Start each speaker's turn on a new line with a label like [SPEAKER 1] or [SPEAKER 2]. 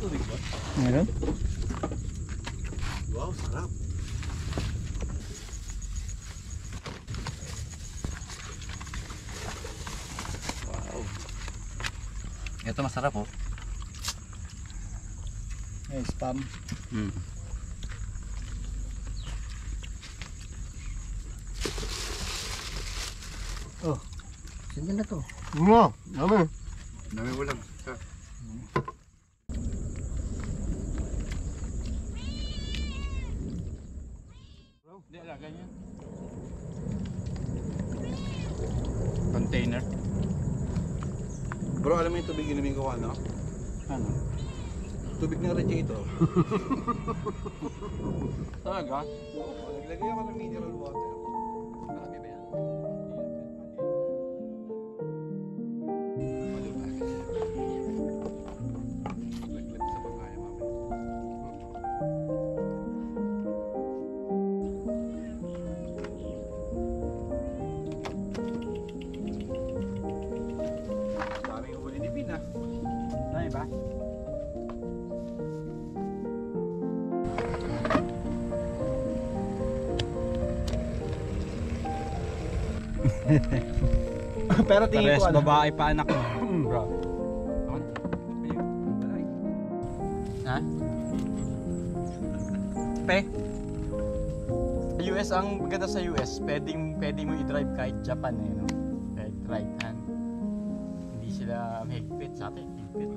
[SPEAKER 1] Tubig ba?
[SPEAKER 2] Meron?
[SPEAKER 1] Wow, sarap. Wow. Ito masarap oh.
[SPEAKER 2] Eh, spam.
[SPEAKER 1] Hmm.
[SPEAKER 2] Sige na to.
[SPEAKER 1] Ano? Dami. Dami ulam. Sa.
[SPEAKER 2] Hindi, lagay niya. Container.
[SPEAKER 1] Bro, alam mo yung tubig inumin ko ano?
[SPEAKER 2] Ano?
[SPEAKER 1] Tubig ng radiator.
[SPEAKER 2] Talaga?
[SPEAKER 1] Oo, naglagay ako ng
[SPEAKER 3] Pero tingin
[SPEAKER 2] Pares
[SPEAKER 3] ko ano,
[SPEAKER 2] babae pa anak mo. Bro.
[SPEAKER 1] Balay.
[SPEAKER 2] Ha? Pe? US, ang maganda sa US, pwedeng, pwedeng mo i-drive kahit Japan eh, no? Kahit right hand. Hindi sila mahigpit sa atin, higpit.